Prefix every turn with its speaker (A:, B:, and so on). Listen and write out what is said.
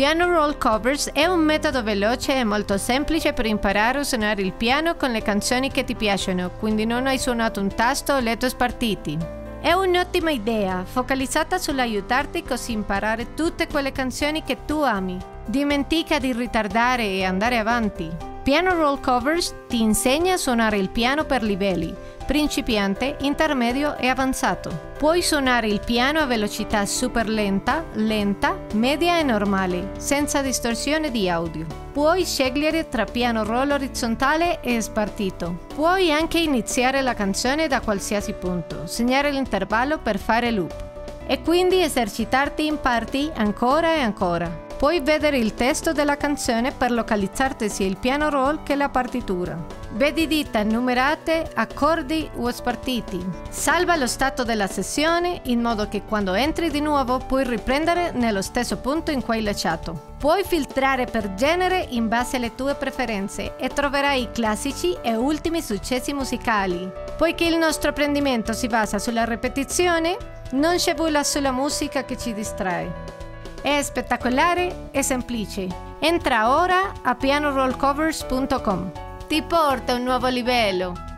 A: Piano Roll Covers è un metodo veloce e molto semplice per imparare a suonare il piano con le canzoni che ti piacciono, quindi non hai suonato un tasto o letto spartiti. È un'ottima idea, focalizzata sull'aiutarti così imparare tutte quelle canzoni che tu ami. Dimentica di ritardare e andare avanti. Piano Roll Covers ti insegna a suonare il piano per livelli, principiante, intermedio e avanzato. Puoi suonare il piano a velocità super lenta, lenta, media e normale, senza distorsione di audio. Puoi scegliere tra piano roll orizzontale e spartito. Puoi anche iniziare la canzone da qualsiasi punto, segnare l'intervallo per fare loop e quindi esercitarti in parti ancora e ancora. Puoi vedere il testo della canzone per localizzarti sia il piano roll che la partitura. Vedi dita numerate, accordi o spartiti. Salva lo stato della sessione in modo che quando entri di nuovo puoi riprendere nello stesso punto in cui hai lasciato. Puoi filtrare per genere in base alle tue preferenze e troverai i classici e ultimi successi musicali. Poiché il nostro apprendimento si basa sulla ripetizione, non c'è bulla sulla musica che ci distrae. È spettacolare e semplice. Entra ora a pianorollcovers.com. Ti porta un nuovo livello.